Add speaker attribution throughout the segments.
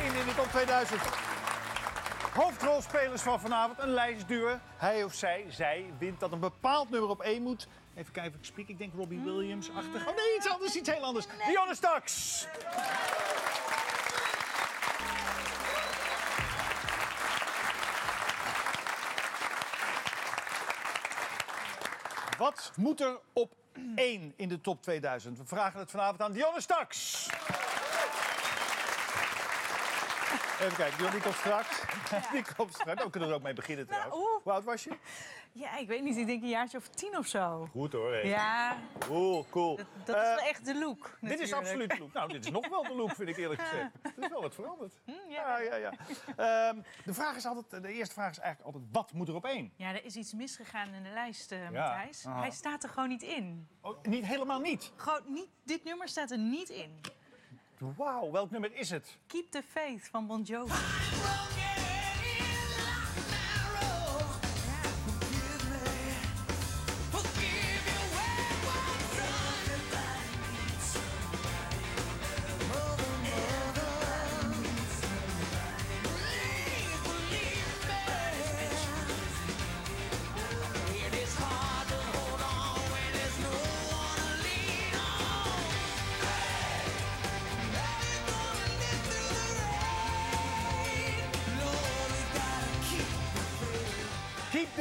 Speaker 1: 1 in de top 2000. Hoofdrolspelers van vanavond, een lijstduur. Hij of zij, zij wint dat een bepaald nummer op 1 moet. Even kijken of ik spreek. Ik denk Robbie Williams-achtig. Oh nee, iets anders, iets heel anders. Dionne Staks. Wat moet er op 1 in de top 2000? We vragen het vanavond aan Dionne Staks. Even kijken, die komt straks. Die komt straks. Daar kunnen we er ook mee beginnen trouwens.
Speaker 2: oeh.
Speaker 1: Hoe oud was je?
Speaker 2: Ja, ik weet niet. Ik denk een jaartje of tien of zo.
Speaker 1: Goed hoor. hè.
Speaker 2: Ja,
Speaker 1: Cool, cool.
Speaker 2: dat, dat is
Speaker 1: Eh,
Speaker 2: wel echt de look.
Speaker 1: Dit is absoluut de look. Nou, dit is nog wel de look, vind ik eerlijk gezegd. Het is wel wat veranderd.
Speaker 2: Hm, ja.
Speaker 1: Ja, ja, ja. Ehm, de, vraag is altijd, de eerste vraag is eigenlijk altijd, wat moet er op één?
Speaker 2: Ja, er is iets misgegaan in de lijst,
Speaker 1: Ja,
Speaker 2: Matthijs. Hij staat er gewoon niet in.
Speaker 1: Oh, niet, helemaal niet.
Speaker 2: Gewoon niet, dit nummer staat er niet in.
Speaker 1: Wauw, welk nummer is het?
Speaker 2: Keep the Faith van Bon Jovi.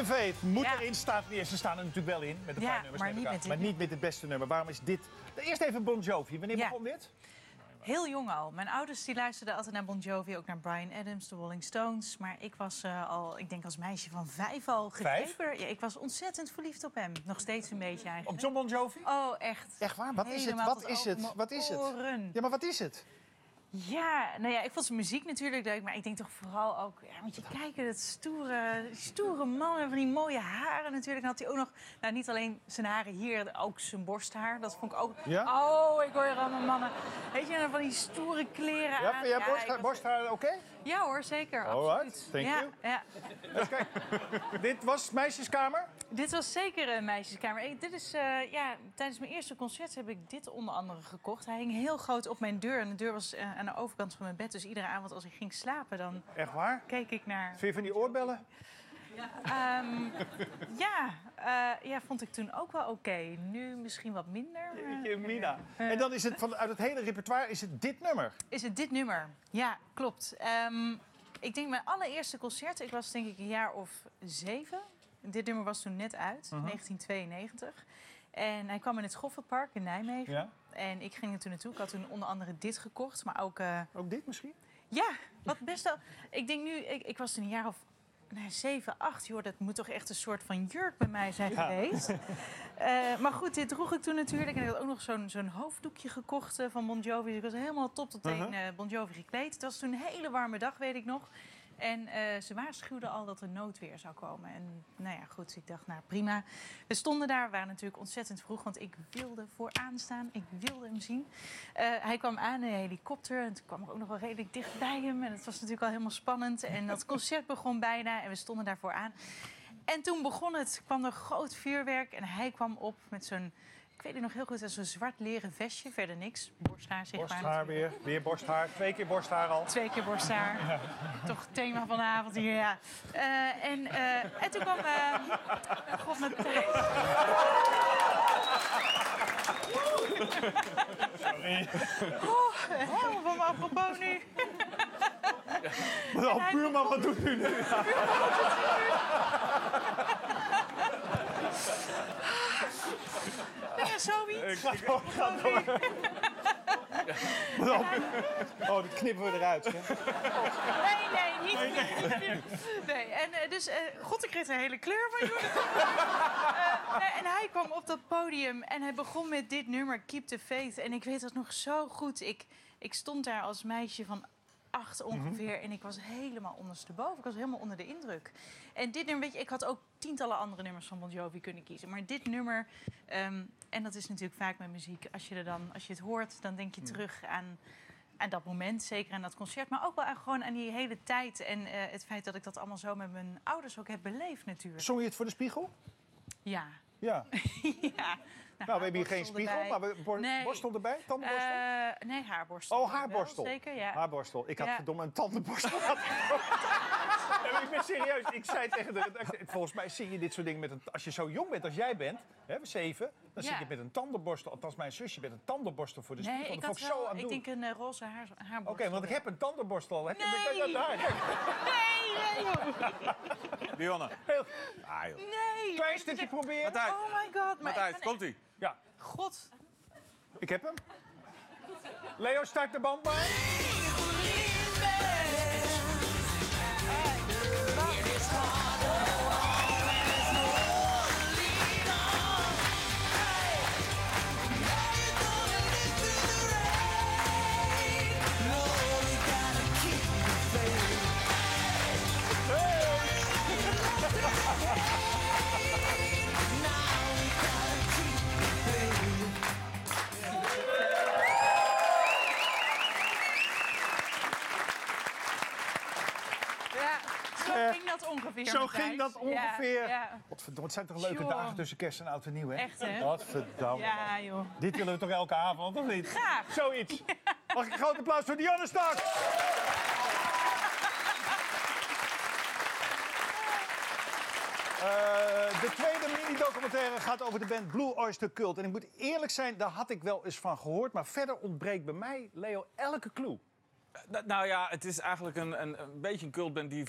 Speaker 1: Faith moet
Speaker 2: Ja.
Speaker 1: erin staan. Ja, ze staan er natuurlijk wel in, met de
Speaker 2: Ja,
Speaker 1: paar nummers
Speaker 2: maar niet met dit.
Speaker 1: maar niet met het beste nummer. Waarom is dit... Eerst even Bon Jovi. Wanneer begon dit?
Speaker 2: Heel jong al. Mijn ouders die luisterden altijd naar Bon Jovi, ook naar Brian Adams, de Rolling Stones. Maar ik was eh, al, ik denk als meisje van vijf al gegrepen. Ja, ik was ontzettend verliefd op hem. Nog steeds een beetje
Speaker 1: Op
Speaker 2: eigenlijk.
Speaker 1: John Bon Jovi?
Speaker 2: Oh, echt.
Speaker 1: Echt waar? Wat is het? Wat is het? Wat is het? Ja, maar wat is het?
Speaker 2: Ja, nou ja, ik vond zijn muziek natuurlijk leuk, maar ik denk toch vooral ook, ja, moet je kijken, dat stoere, die stoere man met van die mooie haren natuurlijk. En had hij ook nog, nou niet alleen zijn haren hier, ook zijn borsthaar. Dat vond ik ook.
Speaker 1: Ja?
Speaker 2: Oh, ik hoor hier allemaal mannen. Weet je, van die stoere kleren
Speaker 1: Ja,
Speaker 2: aan. Ja,
Speaker 1: borst,
Speaker 2: ik was-
Speaker 1: borsthaar oké?
Speaker 2: Ja hoor, zeker.
Speaker 1: Alright,
Speaker 2: absoluut.
Speaker 1: thank
Speaker 2: ja,
Speaker 1: you.
Speaker 2: Ja.
Speaker 1: Dit was meisjeskamer?
Speaker 2: Dit was zeker een meisjeskamer. Ik- Dit is, eh, ja, tijdens mijn eerste concert heb ik dit onder andere gekocht. Hij hing heel groot op mijn deur. En de deur was eh, aan de overkant van mijn bed. Dus iedere avond als ik ging slapen, dan
Speaker 1: Echt waar?
Speaker 2: keek ik naar...
Speaker 1: Vind je van die oorbellen?
Speaker 2: Ehm, ja, eh, ja, vond ik toen ook wel oké. Nu misschien wat minder.
Speaker 1: Jeetje, Mina. En dan is het van, uit het hele repertoire is het dit nummer.
Speaker 2: Is het dit nummer? Ja, klopt. Ehm, ik denk mijn allereerste concert, ik was denk ik een jaar of zeven. Dit nummer was toen net uit,
Speaker 1: Mhm.
Speaker 2: 1992. En hij kwam in het Schoffelpark in Nijmegen.
Speaker 1: Ja.
Speaker 2: En ik ging er toen naartoe. Ik had toen onder andere dit gekocht, maar ook... eh,
Speaker 1: Ook dit misschien?
Speaker 2: ja, wat best wel... Ik denk nu, ik, ik was toen een jaar of nee, 7, 8. Joh, dat moet toch echt een soort van jurk bij mij zijn
Speaker 1: Ja.
Speaker 2: geweest. Eh, maar goed, dit droeg ik toen natuurlijk. En ik had ook nog zo'n zo'n hoofddoekje gekocht eh, van Bon Jovi. Dus ik was helemaal top tot teen
Speaker 1: Uh-huh.
Speaker 2: eh, Bon Jovi gekleed. Het was toen een hele warme dag, weet ik nog. En eh, ze waarschuwden al dat er noodweer zou komen. En nou ja, goed, ik dacht, nou prima. We stonden daar, we waren natuurlijk ontzettend vroeg, want ik wilde vooraan staan. Ik wilde hem zien. Eh, hij kwam aan in een helikopter en toen kwam ik ook nog wel redelijk dicht bij hem. En het was natuurlijk al helemaal spannend. En dat concert begon bijna en we stonden daar vooraan. En toen begon het, kwam er groot vuurwerk en hij kwam op met zo'n... Ik weet het nog heel goed, zo'n zwart leren vestje, verder niks. Borsthaar zichtbaar.
Speaker 1: Borsthaar weer. Weer borsthaar. Twee keer borsthaar al.
Speaker 2: Twee keer borsthaar. Toch thema van de avond hier, ja. Eh, en, eh, en toen kwam... eh God, met Oh, helemaal van me apropos nu.
Speaker 1: Oh, buurman, wat doet u nu?
Speaker 2: Ja, zoiets.
Speaker 1: Oh, ga door. Oh, dat knippen we eruit. Hè?
Speaker 2: Nee, nee, niet. Nee, nee. En eh, dus, eh god, ik kreeg een hele kleur van, joh. Eh, en hij kwam op dat podium en hij begon met dit nummer, Keep the Faith. En ik weet dat nog zo goed. Ik, ik stond daar als meisje van acht ongeveer en ik was helemaal ondersteboven. Ik was helemaal onder de indruk. En dit nummer, weet je, ik had ook tientallen andere nummers van Bon Jovi kunnen kiezen. Maar dit nummer, ehm, en dat is natuurlijk vaak met muziek, als je, er dan, als je het hoort, dan denk je terug aan aan dat moment, zeker aan dat concert, maar ook wel aan, gewoon aan die hele tijd. En eh, het feit dat ik dat allemaal zo met mijn ouders ook heb beleefd natuurlijk.
Speaker 1: Zong je het voor de spiegel?
Speaker 2: Ja,
Speaker 1: Ja.
Speaker 2: ja
Speaker 1: Nou, we hebben hier geen spiegel,
Speaker 2: erbij.
Speaker 1: maar we, bor-
Speaker 2: Nee.
Speaker 1: borstel erbij? Tandenborstel?
Speaker 2: Eh, nee, haarborstel.
Speaker 1: oh,
Speaker 2: Wel,
Speaker 1: haarborstel.
Speaker 2: Zeker, ja.
Speaker 1: Haarborstel. Ik had verdomme een tandenborstel. ik ben serieus. Ik zei tegen de redactie, volgens mij zie je dit soort dingen met een... Als je zo jong bent als jij bent, hè, zeven, dan
Speaker 2: Ja.
Speaker 1: zit je met een tandenborstel. Althans, mijn zusje met een tandenborstel voor de
Speaker 2: Nee,
Speaker 1: spiegel.
Speaker 2: ik had
Speaker 1: zo aan
Speaker 2: ik
Speaker 1: doen.
Speaker 2: denk een eh, roze haar, haarborstel.
Speaker 1: Oké, want ik heb een tandenborstel. Heb je
Speaker 2: Nee.
Speaker 1: dat daar? Kijk,
Speaker 2: Nee, nee, joh.
Speaker 3: Dionne.
Speaker 1: heel
Speaker 3: Ah, joh.
Speaker 2: Nee.
Speaker 1: klein stukje proberen.
Speaker 3: Matthijs,
Speaker 2: Oh my god.
Speaker 3: Matthijs, komt-ie.
Speaker 1: Ja,
Speaker 2: God.
Speaker 1: ik heb hem. Leo, start de band maar.
Speaker 2: Ongeveer.
Speaker 1: Zo
Speaker 2: Matthijs.
Speaker 1: ging dat ongeveer.
Speaker 2: Ja,
Speaker 1: het zijn toch leuke dagen tussen kerst en oud en nieuw, hè?
Speaker 2: Echt, hè?
Speaker 1: Godverdamme.
Speaker 2: Ja, joh.
Speaker 1: Dit willen we toch elke avond, of niet?
Speaker 2: Graag.
Speaker 1: Zoiets. Mag ik een groot applaus voor Dionne Stark? Eh, de tweede mini-documentaire gaat over de band Blue Oyster Cult. En ik moet eerlijk zijn, daar had ik wel eens van gehoord. Maar verder ontbreekt bij mij, Leo, elke clue.
Speaker 3: Nou ja, het is eigenlijk een, een, een beetje een cultband die...